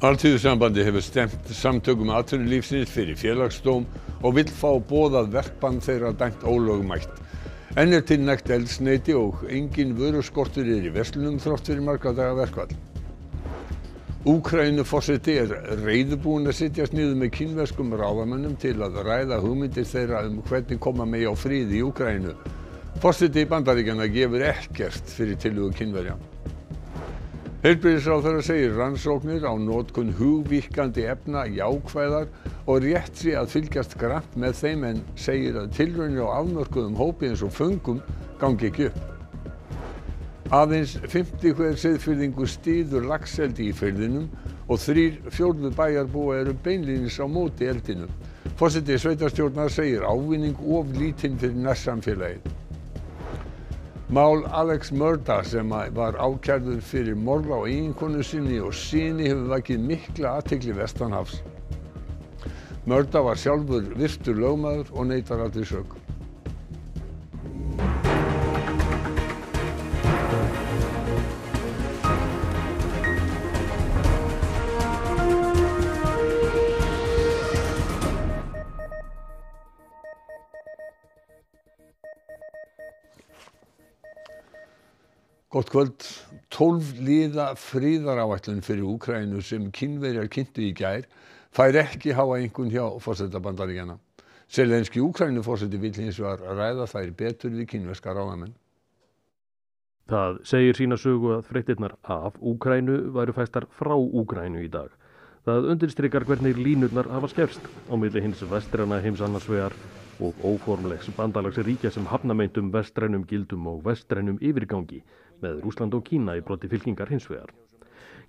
Alþýðusambandi hefur stemt samtökum atvinnulífsins fyrir félagsdóm og vill fá boðað verkbann þeirra dæmt ólögmætt. Enn er til nægt eldsneyti og engin vöruskortur er í verslunum þrátt fyrir marga daga verkfall. Úkraínuforseti er reiðubúinn að sitjast niður með kínverskum ráðamönnum til að ræða hugmyndir þeirra um hvernig koma megi á frið í Úkraínu. Forseti Bandaríkjanna gefur ekkert fyrir tillögu Kínverja. Heilbrigðisráðherra segir rannsóknir á notkun hugvíkkandi efna jákvæðar og rétt sé að fylgjast grannt með þeim en segir að tilraunir á afmörkuðum hópi eins og föngum gangi ekki upp. Aðeins 50 hver siðfyrðingur stýður lagseldi í firðinum og þrýr fjórðu bæjarbúa eru beinlínis á móti eldinu. Fórseti sveitarstjórnar segir ávinning of lítinn fyrir nærsamfélagið. Mál Alex Murda sem var ákærður fyrir morð á eiginkonu sinni og syni hefur vakið mikla athygli vestanhafs. Murda var sjálfur virtur lögmaður og neitar aldrei sök. Gott kvöld. Tólf liða friðaráætlun fyrir Úkrænu sem Kínverjar kynntu í gær fær ekki háa einhvern hjá fórseta bandaríkjana. Selenski Úkrænufórseti vill hins vegar ræða þær betur við kínverska ráðamenn. Það segir sína sögu að fréttinnar af Úkrænu væru fæstar frá Úkrænu í dag. Það undirstrykar hvernig línurnar hafa skerst á milli hins vestrana heims annarsvegar og óformlegs bandalags ríkja sem hafnameintum vestrænum gildum og vestrænum yfirgangi með Rúsland og Kína í broti fylkingar hins vegar.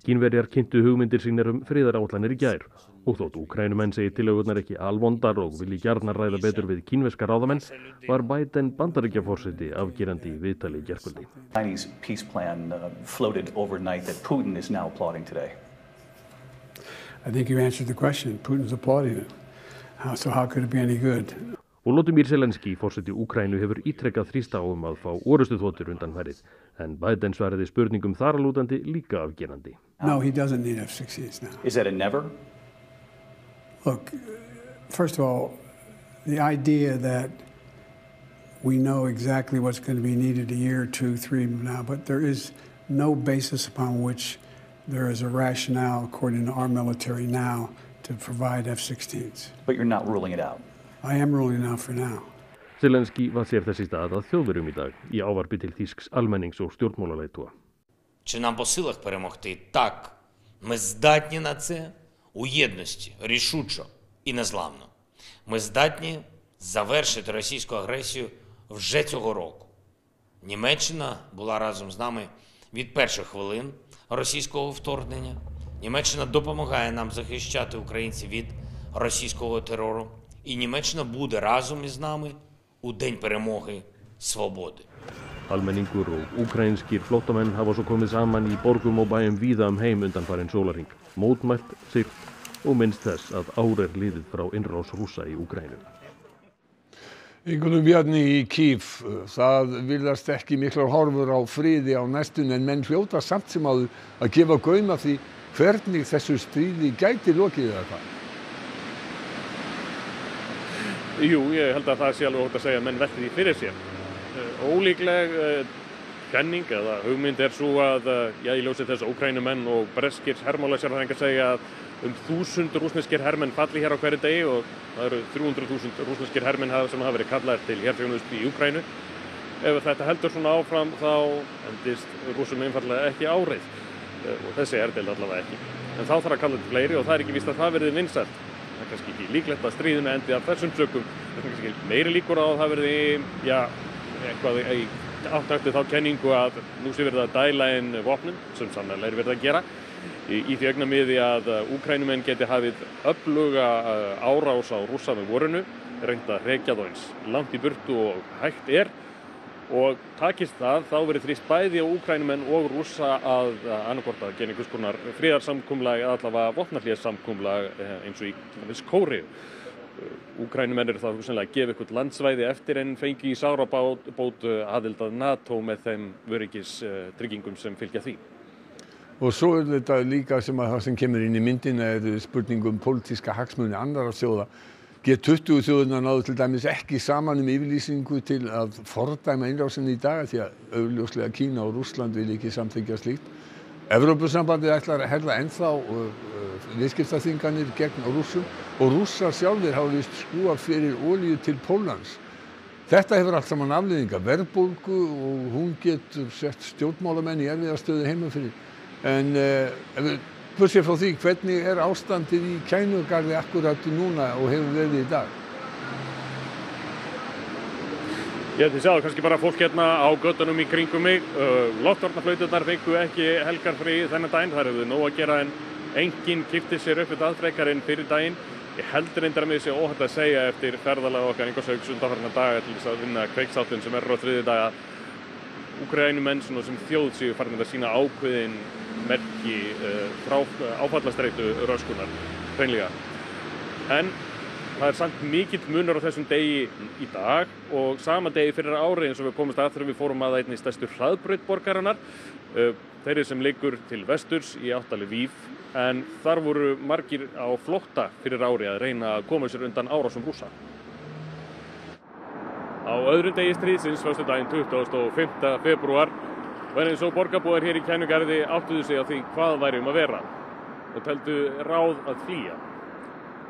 Kínverjar kynntu hugmyndir sínir um friðaráallanir í gær og þótt úkrænumenn segi tilögurnar ekki alvondar og vilji gjarnar ræða betur við kínverska ráðamenn var Biden bandaríkjaforsiti afgerandi viðtali í plan uh, floated overnight that Putin is now applauding today. I think you answered the question. Putin's applauding it. How, so how could it be any good? Volodymyr Zelenski, fórseti Úkrænu, hefur ítrekkað þrýsta á um að fá orustu þóttur undan færið, en Biden svaraði spurningum þar alútandi líka afgerandi. No, he doesn't need F-16s now. Is that a never? Look, first of all, the idea that we know exactly what's going to be needed a year, two, three from now, but there is no basis upon which there is a rationale, according to our military now, to provide F-16s. But you're not ruling it out. I am ruling out for now. Zelenski var sér þessi stað að þjóðverjum í dag í ávarpi til Þísks almennings og stjórnmálaleitua. Чи нам по силах перемогти? Так. Ми здатні на це у єдності, рішучо і незламно. Ми здатні завершити російську агресію вже цього року. Німеччина була разом з нами від перших хвилин російського вторгнення. Німеччина допомагає нам захищати українців від російського терору. І Німеччина буде разом із нами у День перемоги свободи. Almenningur og úkrænskir flóttamenn hafa svo komið saman í borgum og bæjum víða um heim undan farin sólaring, mótmælt, syrt og minnst þess að ár er liðið frá innrás rúsa í Úkrænu. Ingolum Bjarni í Kíf, það viljast ekki miklar horfur á friði á næstun en menn hljóta samt sem áður að gefa gauma því hvernig þessu stríði gæti lokið eða Jú, ég held að það sé alveg ótt að segja að menn velti því fyrir sér. Uh, ólíkleg uh, kenning eða hugmynd er svo að, uh, já, ég ljósi þess að Ukrænumenn og breskir hermálasjárhæðingar segja að um þúsund rúsneskir hermenn falli hér á hverju degi og það eru 300.000 rúsneskir hermenn sem hafa verið kallaðir til hérfjónuðust í Ukrænu. Ef þetta heldur svona áfram þá endist rúsum einfallega ekki árið og þessi er til allavega ekki. En þá þarf að kalla til fleiri og það er ekki víst að það verði vinsælt kannski ekki líklegt að stríðinu endi af þessum sökum. Það er kannski meiri líkur á að það verði já, eitthvað í áttakti þá kenningu að nú sé verið að dæla inn vopnum sem sannlega er verið að gera í, í því augnamiði að úkrænumenn geti hafið öfluga árás á rúsa með vorunu reynd að reykja þá eins langt í burtu og hægt er og takist það þá verið þrýst bæði á úkrænumenn og rúsa að annarkort að gera einhvers konar fríðarsamkumlag eða allavega vopnarlíðarsamkumlag eins og í Kóriu. Úkrænumenn eru þá hugsanlega að gefa eitthvað landsvæði eftir en fengi í sárabót aðild að NATO með þeim vöryggis tryggingum sem fylgja því. Og svo er þetta líka sem að það sem kemur inn í myndina er spurningum pólitíska hagsmunni annara þjóða. G20 þjóðuna náðu til dæmis ekki saman um yfirlýsingu til að fordæma innrásinni í dag því að augljóslega Kína og Rússland vil ekki samþykja slíkt. Evrópusambandið ætlar að herða ennþá uh, uh, viðskiptaþinganir gegn rússum og rússar sjálfur hafa vist skrúa fyrir ólíu til Pólans. Þetta hefur allt saman afliðinga verðbólgu og hún getur sett stjórnmálamenn í erfiðastöðu heima fyrir. En uh, Bursið frá því, hvernig er ástandið í kænugarði akkurat núna og hefur verið í dag? Ég þið sjáðu kannski bara fólk hérna á göttunum í kringum mig. Uh, Loftvarnaflauturnar fengu ekki helgar frí þennan daginn. Það eru nóg að gera en enginn kipti sér upp þetta aðfrekar en fyrir daginn. Ég heldur reyndar að mig sé óhætt að segja eftir ferðalega okkar einhvers auks undanfarnar daga til þess að vinna kveikstáttin sem er á þriði daga. Úkrænumenn sem þjóð séu farin að sína ákveðin merki uh, frá áfallastreitu röskunar, hreinlega. En það er samt mikill munur á þessum degi í dag og sama degi fyrir ári eins og við komumst að þegar við fórum að einni stærstu hraðbraut borgarinnar, uh, þeirri sem liggur til vesturs í áttali Víf, en þar voru margir á flótta fyrir ári að reyna að koma sér undan árásum rúsa. Á öðrum degi stríðsins, fyrstu daginn 25. februar, var eins og borgarbúar hér í kænugarði áttuðu sig á því hvað væri um að vera og teldu ráð að flýja.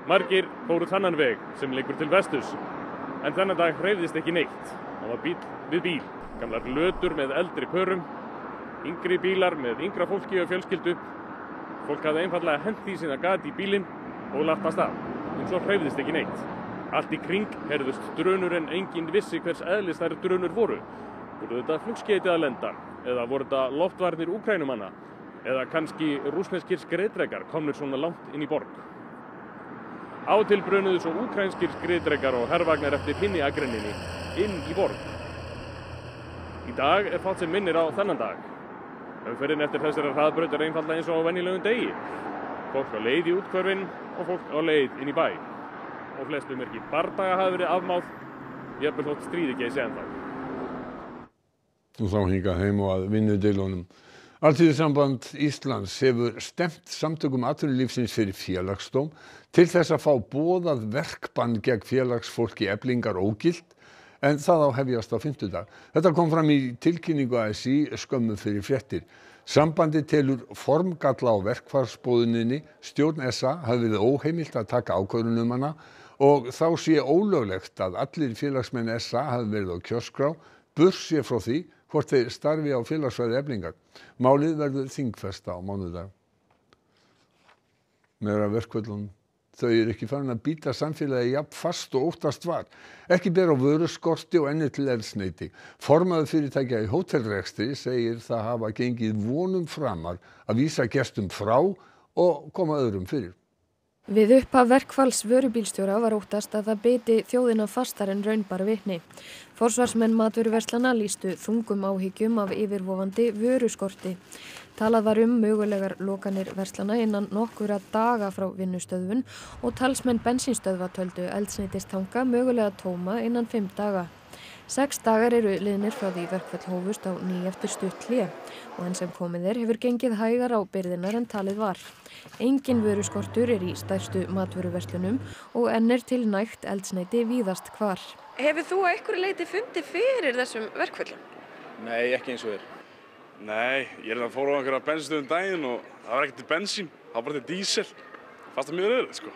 Margir fóru þannan veg sem liggur til vestus, en þennan dag hreyfðist ekki neitt. Það var bíl við bíl, gamlar lötur með eldri pörum, yngri bílar með yngra fólki og fjölskyldu. Fólk hafði einfallega hendi sína gati í bílinn og lagt að stað, en svo hreyfðist ekki neitt. Allt í kring herðust drönur en enginn vissi hvers eðlis þær drönur voru. Voru þetta flugskeitið að lenda? Eða voru þetta loftvarnir úkrænumanna? Eða kannski rúsneskir skreitregar komnir svona langt inn í borg? Átil brunuðu svo úkrænskir skreitregar og herrvagnar eftir hinni agrenninni inn í borg. Í dag er fátt sem minnir á þennan dag. Umferðin eftir þessari hraðbraut er einfallega eins og á vennilegum degi. Fólk á leið í útkvörfin og fólk á leið inn í bæ. Og flestum er ekki bardaga hafi verið afmáð, ég hef vel þótt stríði ekki að segja en það þá hingað heim og að vinnudeilunum. Alþýðusamband Íslands hefur stemt samtökum atvinnulífsins fyrir félagsdóm til þess að fá bóðað verkbann gegn félagsfólki eblingar ógilt en það á hefjast á fymtudag. Þetta kom fram í tilkynningu ASI skömmu fyrir fréttir. Sambandi telur formgalla á verkfarsbóðuninni stjórn SA hafi verið óheimilt að taka ákvörðunum hana og þá sé ólöglegt að allir félagsmenn SA hafi verið á kjörskrá, bursi frá því hvort þeir starfi á félagsfæði eflingar. Málið verður þingfesta á mánudag. Meira verkvöldunum. Þau eru ekki farin að býta samfélagi jafn fast og óttast var. Ekki ber á vöruskorti og enni til eldsneiti. Formaður fyrirtækja í hótelrekstri segir það hafa gengið vonum framar að vísa gestum frá og koma öðrum fyrir. Við upphaf verkfalls vörubílstjóra var óttast að það beiti þjóðina fastar en raunbar vitni. Forsvarsmenn maturverslana lístu þungum áhyggjum af yfirvofandi vöruskorti. Talað var um mögulegar lokanir verslana innan nokkura daga frá vinnustöðun og talsmenn bensinstöðva töldu eldsneitist tanga mögulega tóma innan fimm daga. Sex dagar eru liðnir frá því verkfall hófust á ný eftir stutt hlið og enn sem komið er hefur gengið hægar á byrðinar en talið var. Engin vöruskortur er í stærstu matvöruverslunum og enn er til nægt eldsneiti víðast hvar. Hefur þú að ykkur leiti fundi fyrir þessum verkfallum? Nei, ekki eins og er. Nei, ég er það að fóra á einhverja bensinstöðum daginn og það var ekkert til bensín, það var bara til dísel. Fast að mjög öðru, sko.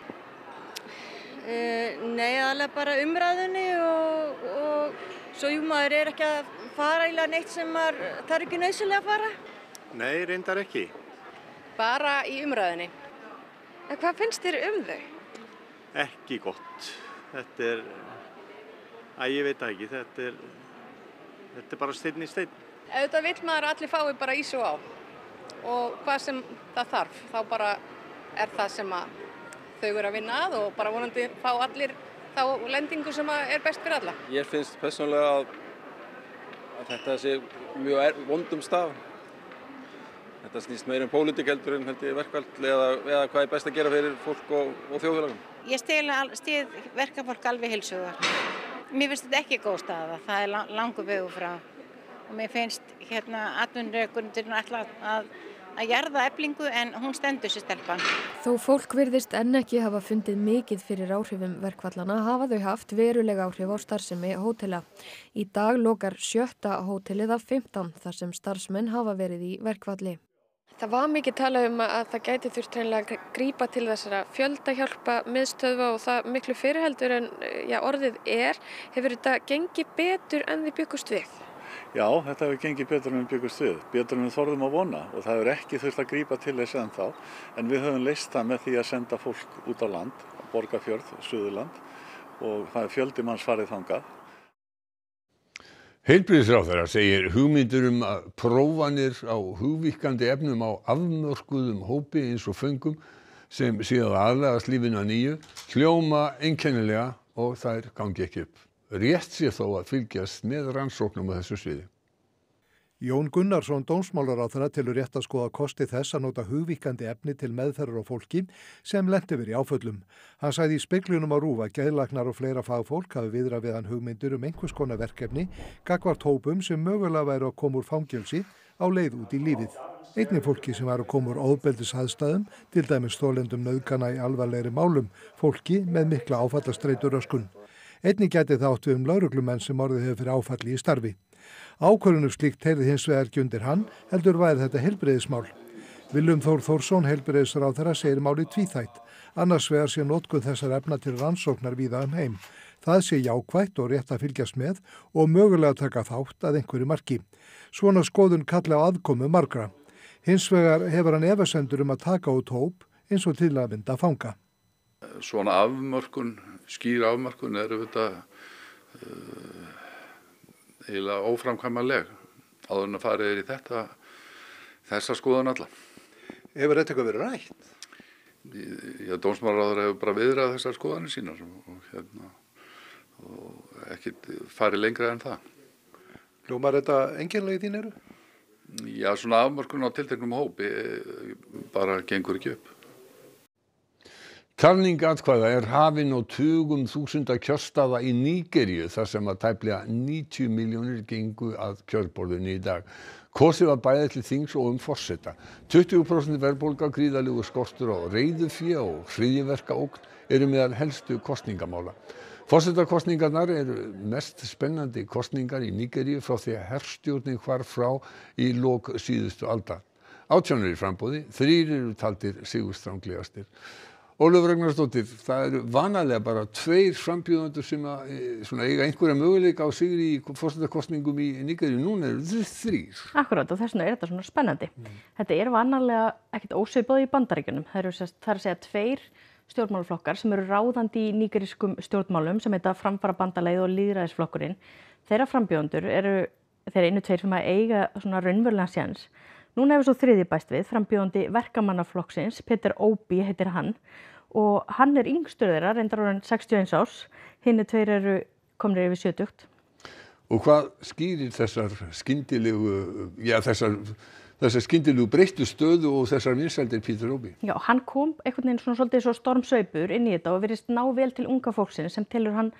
Uh, nei, aðalega bara umræðunni og, og svo jú maður er ekki að fara í neitt sem maður þarf ekki nöðsynlega að fara. Nei, reyndar ekki. Bara í umræðunni. En hvað finnst þér um þau? Ekki gott. Þetta er, að ég veit ekki, þetta er, þetta er bara stein í stein. Auðvitað vil maður allir fái bara ís og á og hvað sem það þarf, þá bara er það sem að þau eru að vinna að og bara vonandi fá allir þá lendingu sem er best fyrir alla. Ég finnst personlega að, að þetta sé mjög er, vondum staf. Þetta snýst meira um pólitík heldur en verkvall eða, eða hvað er best að gera fyrir fólk og, og þjóðfélagum. Ég stið verkafólk alveg hilsuðar. Mér finnst þetta ekki góð staða, það er langu vegu frá og mér finnst hérna atvinnurökundir alltaf að að jarða eflingu en hún stendur sér stelpan. Þó fólk virðist enn ekki hafa fundið mikið fyrir áhrifum verkvallana hafa þau haft verulega áhrif á starfsemi hótela. Í dag lokar sjötta hótelið af 15 þar sem starfsmenn hafa verið í verkvalli. Það var mikið talað um að það gæti þurft reynilega að grípa til þessara fjöldahjálpa miðstöðva og það miklu fyrirheldur en já, orðið er. Hefur þetta gengið betur en þið byggust við? Já, þetta hefur gengið betur en við byggust við, betur en við þorðum að vona og það hefur ekki þurft að grípa til þess en þá en við höfum leist það með því að senda fólk út á land, Borgafjörð, Suðurland og það er fjöldi manns farið þangað Heilbriðisráþara segir hugmyndur um að prófanir á hugvíkandi efnum á afmörkuðum hópi eins og föngum sem síðan aðlegast lífinu að nýju hljóma einkennilega og þær gangi ekki upp. Rétt sé þó að fylgjast með rannsóknum á þessu sviði. Jón Gunnarsson dómsmálaráþara tilur rétt að skoða kosti þess að nota hugvíkandi efni til meðferðar á fólki sem lendi verið áföllum. Hann sæði í speklunum á rúfa geðlagnar og fleira fagfólk hafi viðra við hann hugmyndur um einhvers konar verkefni gagvart hópum sem mögulega væri að koma úr fangjölsi á leið út í lífið. Einni fólki sem var að koma úr óbeldis aðstæðum, til dæmis stólendum nöðgana í alvarlegri málum, fólki með mikla áfallastreitur öskun. Einni gæti þátt við um lauruglumenn sem orðið hefur fyrir áfalli í starfi. Ákvörðunum slíkt heyrði hins vegar ekki undir hann, heldur væri þetta helbreyðismál. Viljum Þór Þórsson, helbreyðisráð þeirra, segir máli tvíþætt. Annars vegar sé notkuð þessar efna til rannsóknar víða um heim. Það sé jákvætt og rétt að fylgjast með og mögulega taka þátt að einhverju marki. Svona skoðun kalla á aðkomu margra. Hins vegar hefur hann efasendur um að taka út hóp eins og til að mynda fanga. Svona afmörkun, skýr afmörkun er auðvitað uh, eiginlega óframkvæmanleg áður en að farið er í þetta þessa skoðan alla. Hefur þetta eitthvað verið rætt? Já, dómsmálaráður hefur bara viðrað þessar skoðanir sínar og, hérna, og ekki farið lengra en það. Ljómar þetta enginlega í þín eru? Já, svona afmörkun á tilteknum hópi eh, bara gengur ekki upp. Talning atkvæða er hafin á tugum þúsunda kjörstaða í Nígeríu þar sem tæplega 90 miljónir gengu að kjörborðinu í dag. Kosið var bæðið til þings og um forseta. 20% verðbólga, gríðalegu skortur á reyðufjö og hriðiverka ógn eru meðal helstu kostningamála. Fórsetakostningarnar eru mest spennandi kostningar í Nígeríu frá því að herrstjórnin hvar frá í lók síðustu aldar. Átjónur í frambóði, þrýr eru taldir sigurstránglegastir. Ólöf Ragnarsdóttir, það eru vanalega bara tveir frambjóðandur sem að, e, svona, eiga einhverja möguleika á sigri í fórstættakostningum í Níkari. Núna eru þið þrýr. Akkurát og þess vegna er þetta svona spennandi. Mm. Þetta er vanalega ekkert ósveipað í bandaríkunum. Það eru það er að segja tveir stjórnmáluflokkar sem eru ráðandi í níkarískum stjórnmálum sem heita framfara bandaleið og líðræðisflokkurinn. Þeirra frambjóðandur eru þeir einu tveir sem að eiga svona raunverulega sjans Núna hefur svo þriði bæst við, frambjóðandi verkamannaflokksins, Peter Óbi heitir hann og hann er yngstur þeirra, reyndar orðin 61 árs, hinn er tveir eru komnir yfir 70. Og hvað skýrir þessar skindilegu, já þessar, þessar skindilegu breyttu stöðu og þessar vinsældir Peter Óbi? Já, hann kom einhvern veginn svona svolítið svo stormsveipur inn í þetta og verist ná vel til unga fólksins sem telur hann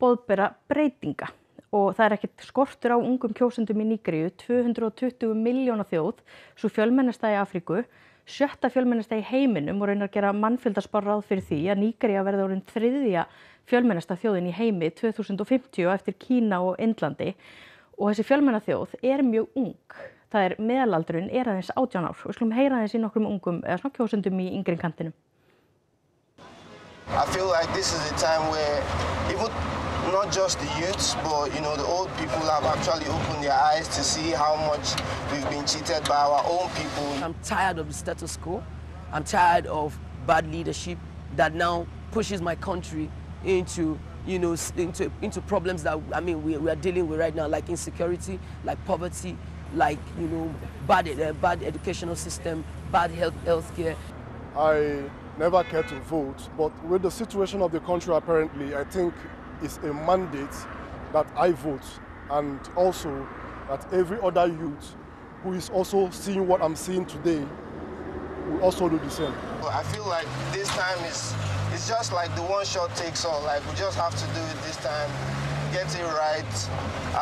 bóðbera breytinga og það er ekkert skortur á ungum kjósendum í Nýgriðu, 220 miljóna þjóð, svo fjölmennasta í Afríku, sjötta fjölmennasta í heiminum og raunar að gera mannfjöldarsparrað fyrir því að Nýgriða verði orðin þriðja fjölmennasta þjóðin í heimi 2050 eftir Kína og Indlandi. Og þessi fjölmenna þjóð er mjög ung. Það er meðalaldurinn er aðeins 18 ár. Og skulum heyra aðeins í nokkrum ungum eða svona kjósendum í yngri kantinum. I feel like this is a time where even not just the youths, but you know the old people have actually opened their eyes to see how much we've been cheated by our own people. I'm tired of the status quo. I'm tired of bad leadership that now pushes my country into you know into into problems that I mean we, we are dealing with right now, like insecurity, like poverty, like you know bad uh, bad educational system, bad health healthcare. I never cared to vote, but with the situation of the country apparently, I think is a mandate that I vote and also that every other youth who is also seeing what I'm seeing today will also do the same. I feel like this time is it's just like the one shot takes all. Like we just have to do it this time, get it right,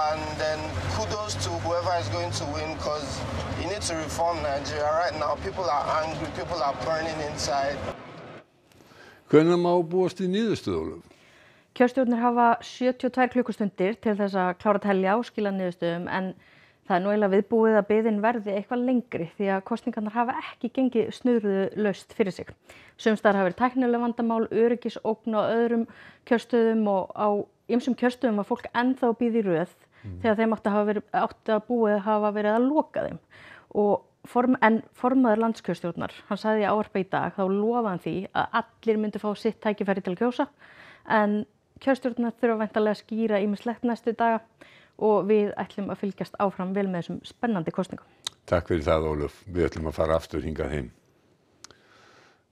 and then kudos to whoever is going to win because you need to reform Nigeria. Right now, people are angry, people are burning inside. Hvenær má búast í niðurstöðu, Ólöf? Kjörstjórnir hafa 72 klukkustundir til þess að klára að telja og skila niðurstöðum en það er nú eiginlega viðbúið að byðin verði eitthvað lengri því að kostningarnar hafa ekki gengið snurðu laust fyrir sig. Sumstar hafa verið tæknilega vandamál, öryggisókn og öðrum kjörstöðum og á ymsum kjörstöðum að fólk ennþá býði röð mm. þegar þeim átti að, verið, átti að búið hafa verið að loka þeim. Og form, en formaður landskjörstjórnar, hann sagði dag, þá lofaðan því að allir myndi fá sitt tækifæri til að kjósa en kjörstjórnar þurfa væntalega að skýra ímislegt næstu daga og við ætlum að fylgjast áfram vel með þessum spennandi kostningum. Takk fyrir það Óluf. Við ætlum að fara aftur hingað heim.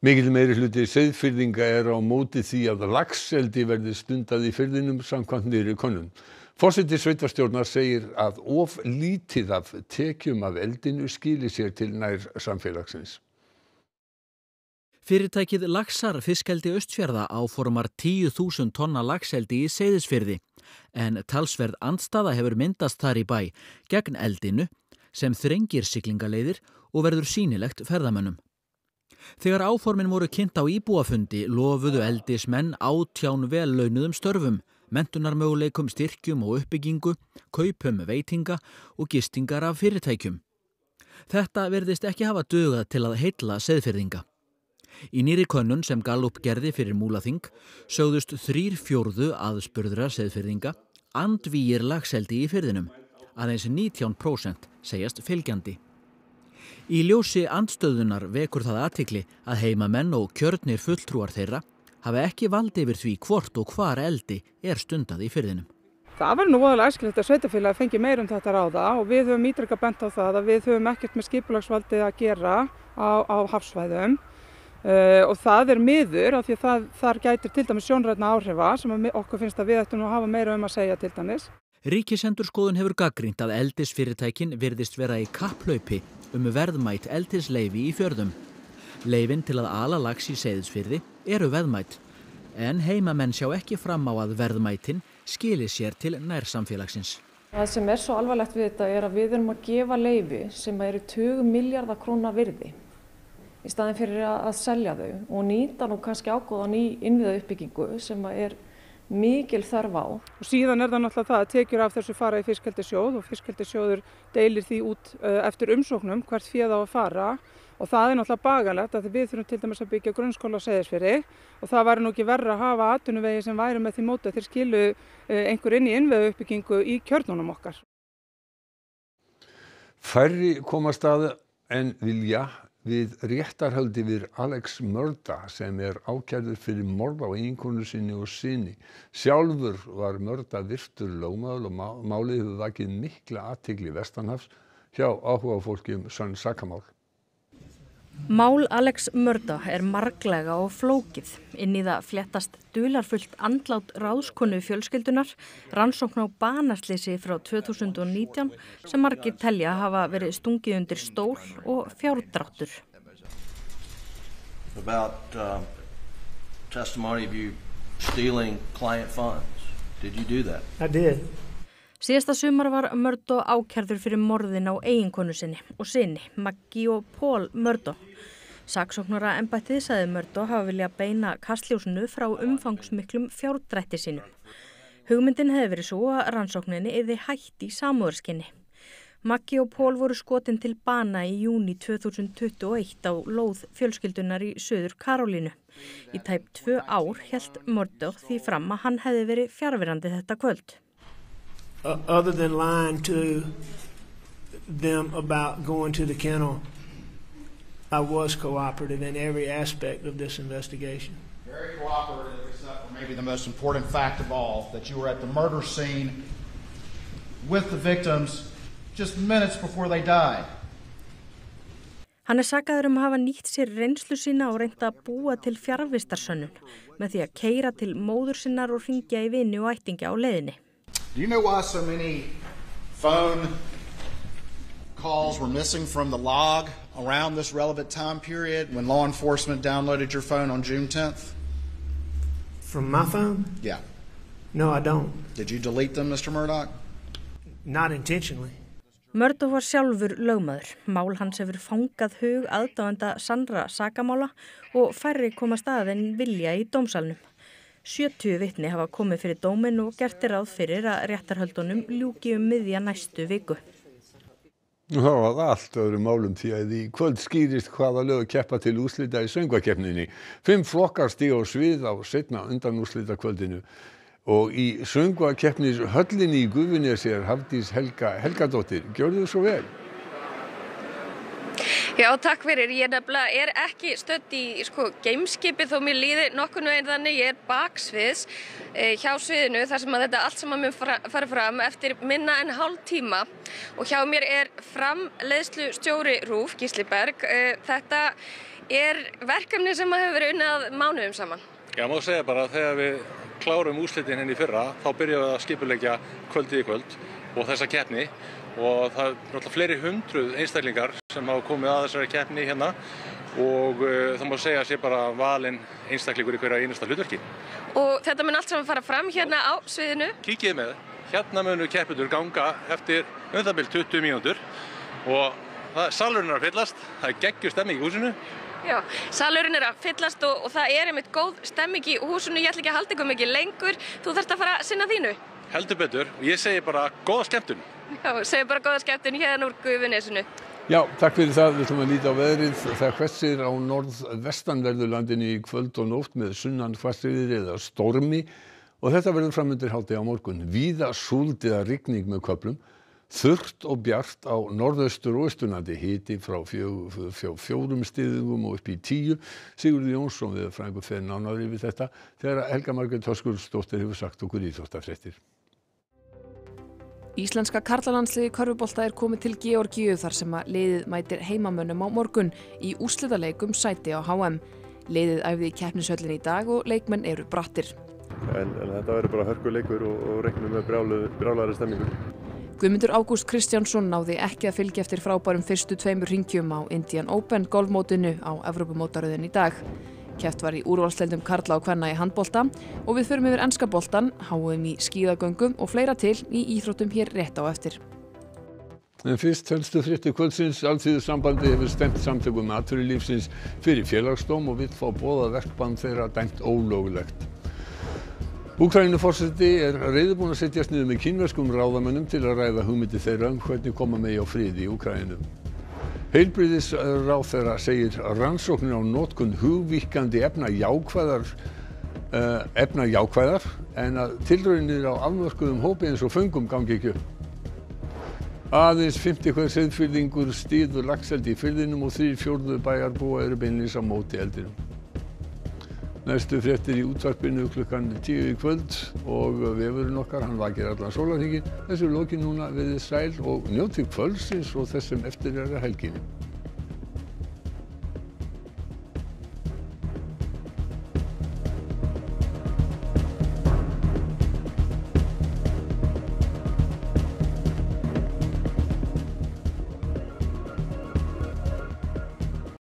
Mikil meiri hluti segðfyrðinga er á móti því að lagseldi verði stundað í fyrðinum samkvæmt nýri konun. Fórseti sveitarstjórnar segir að of lítið af tekjum af eldinu skili sér til nær samfélagsins. Fyrirtækið Laxar fiskeldi Östfjörða áformar 10.000 tonna lagseldi í Seyðisfyrði en talsverð andstaða hefur myndast þar í bæ gegn eldinu sem þrengir siklingaleiðir og verður sínilegt ferðamönnum. Þegar áformin voru kynnt á íbúafundi lofuðu eldismenn átján vel launuðum störfum, mentunarmöguleikum styrkjum og uppbyggingu, kaupum veitinga og gistingar af fyrirtækjum. Þetta verðist ekki hafa dögað til að heitla seðfyrðinga. Í nýri könnun sem Gallup gerði fyrir Múlaþing sögðust þrýr fjórðu aðspurðra seðfyrðinga andvíir lagseldi í fyrðinum, aðeins 19% segjast fylgjandi. Í ljósi andstöðunar vekur það aðtikli að heimamenn og kjörnir fulltrúar þeirra hafa ekki valdi yfir því hvort og hvar eldi er stundað í fyrðinum. Það var nú voðalega æskilegt að sveitafélagi fengi meir um þetta ráða og við höfum ítrekka bent á það að við höfum ekkert með skipulagsvaldið að gera á, á hafsvæðum Uh, og það er miður af því að það, þar gætir til dæmis sjónrætna áhrifa sem okkur finnst að við ættum að hafa meira um að segja til dæmis. Ríkisendurskoðun hefur gaggrínt að eldisfyrirtækin virðist vera í kapplaupi um verðmætt eldisleifi í fjörðum. Leifin til að ala lags í segðsfyrði eru veðmætt en heimamenn sjá ekki fram á að verðmættin skilir sér til nærsamfélagsins. Það sem er svo alvarlegt við þetta er að við erum að gefa leifi sem eru 20 miljardar krónar virði í staðin fyrir að selja þau og nýta nú kannski ágóðan í innviða uppbyggingu sem er mikil þörf á. Og síðan er það náttúrulega það að tekjur af þessu fara í fiskheldisjóð og fiskheldisjóður deilir því út eftir umsóknum hvert fyrir þá að fara og það er náttúrulega bagalegt að við þurfum til dæmis að byggja grunnskóla á segðisfyrir og það væri nú ekki verra að hafa atvinnuvegi sem væri með því móti að þeir skilu einhver inn í innviða uppbyggingu í kjörnunum okkar. Færri komast að en vilja við réttarhöldi við Alex Mörda sem er ákjærður fyrir morð á eiginkonu sinni og sinni. Sjálfur var Mörda virtur lögmaður og málið hefur vakið mikla aðtikli vestanhafs hjá áhuga fólki um sann sakamál. Mál Alex Mörda er marglega og flókið. Inn í það fléttast dularfullt andlát ráðskonu fjölskyldunar, rannsókn á banaslýsi frá 2019 sem margir telja hafa verið stungið undir stól og fjárdráttur. About uh, testimony of you stealing client funds. Did you do that? I did. Síðasta sumar var Mördo ákjærður fyrir morðin á eiginkonu sinni og sinni, Maggi og Pól Mördo. Saksóknara ennbættið saði Mördo hafa vilja beina kastljósinu frá umfangsmiklum fjárdrætti sínu. Hugmyndin hefði verið svo að rannsókninni eði hætt í samúðarskinni. Maggi og Pól voru skotin til bana í júni 2021 á lóð fjölskyldunar í Suður Karolínu. Í tæp tvö ár held Mördo því fram að hann hefði verið fjárverandi þetta kvöld. Uh, other than lying to them about going to the kennel, I was cooperative in every aspect of this investigation. Very cooperative, except for maybe the most important fact of all that you were at the murder scene with the victims just minutes before they died. Hann er sagaður um að hafa nýtt sér reynslu sína og reynda að búa til fjárvistarsönnun með því að keira til móður sinnar og ringja í vini og ættinga á leiðinni. Do you know why so many phone calls were missing from the log around this relevant time period when law enforcement downloaded your phone on June 10th? From my phone? Yeah. No, I don't. Did you delete them, Mr. Murdoch? Not intentionally. Murdoch var sjálfur lögmaður. Mál hans hefur fangað hug aðdáenda sannra sakamála og færri komast að en vilja í dómsalnum. 70 vitni hafa komið fyrir dómin og gert er ráð fyrir að réttarhöldunum ljúki um miðja næstu viku. Þá var allt öðrum málum því að í kvöld skýrist hvaða lög keppa til úslita í söngvakeppninni. Fimm flokkar stíg á svið á setna undan úslita kvöldinu og í söngvakeppnis höllinni í Gufunesi er Hafdís Helga Helgadóttir. Gjörðu þið svo vel? Já, takk fyrir. Ég nefnilega er ekki stödd í sko, gameskipi þó mér líði nokkunu einn þannig. Ég er baksviðs eh, hjá sviðinu þar sem að þetta allt saman mun fara, fara fram eftir minna en hálf tíma og hjá mér er framleiðslu stjóri Rúf Gísliberg. Eh, þetta er verkefni sem að hefur verið unnað mánuðum saman. Já, má segja bara að þegar við klárum úslitin henni í fyrra þá byrjum við að skipulegja kvöldið í kvöld og þessa keppni og það er náttúrulega fleiri hundruð einstaklingar sem hafa komið að þessari keppni hérna. Og uh, það má segja að sé bara valinn einstaklingur í hverja einasta hlutverki. Og þetta mun allt saman fara fram hérna á sviðinu. Kíkið með, hérna munu keppundur ganga eftir um það byrj 20 mínútur. Og salurinn er að fyllast, það er geggjur stemming í húsinu. Já, salurinn er að fyllast og, og það er einmitt góð stemming í húsinu, ég ætla ekki að halda ykkur mikið lengur, þú þarfst að fara að sinna þínu. Heldur betur og ég segi bara góða skemmtun. Já, segi bara góða skemmtun hérna úr Guðunesinu. Já, takk fyrir það. Við ætlum að líta á veðrið. Það hvessir á norð-vestanverðurlandinu í kvöld og nótt með sunnan hvassriðir eða stormi og þetta verður framöndir haldi á morgun. Víða súld eða rigning með köplum. Þurrt og bjart á norðaustur og austurlandi hiti frá fjó, fjó, fjórum stiðingum og upp í tíu. Sigurður Jónsson við frængu fyrir nánar yfir þetta þegar Helga Margreit Höskuldsdóttir hefur sagt okkur í þóttafréttir. Íslenska karlalandsliði Körfubolta er komið til Georgíu þar sem að liðið mætir heimamönnum á morgun í úslitaleikum sæti á HM. Liðið æfði í keppnishöllin í dag og leikmenn eru brattir. En, en þetta verður bara hörkuleikur og, og reiknum með brjálæri stemmingu. Guðmundur Ágúst Kristjánsson náði ekki að fylgja eftir frábærum fyrstu tveimur ringjum á Indian Open golfmótinu á Evrópumótaröðin í dag. Keft var í úrvalsleildum Karla og Kvenna í handbolta og við förum yfir ennska boltan, háum í skíðagöngum og fleira til í íþróttum hér rétt á eftir. En fyrst helstu frétti kvöldsins alltíðu sambandi hefur stemt samtökum aðturlífsins fyrir félagsdóm og vill fá bóða verkbann þeirra dæmt ólögulegt. Úkrænufórseti er reyðbúin að setjast niður með kínverskum ráðamönnum til að ræða hugmyndi þeirra um hvernig koma megi á friði í Úkrænum. Heilbriðisráþeira segir rannsóknir á notkun hugvíkandi efna jákvæðar, uh, efna jákvæðar en að tilraunir á afmörkuðum hópi eins og föngum gangi ekki upp. Aðeins 50 hver seðfyrðingur stíður lagseldi í fyrðinum og þrýr fjórðu bæjarbúa eru beinlýs á móti eldinum. Næstu fréttir í útvarpinu klukkan 10 í kvöld og vefurinn okkar, hann vakir allan sólarhingin. Þessu lokin núna við sæl og njóti kvöldsins og þessum eftir er að helginni.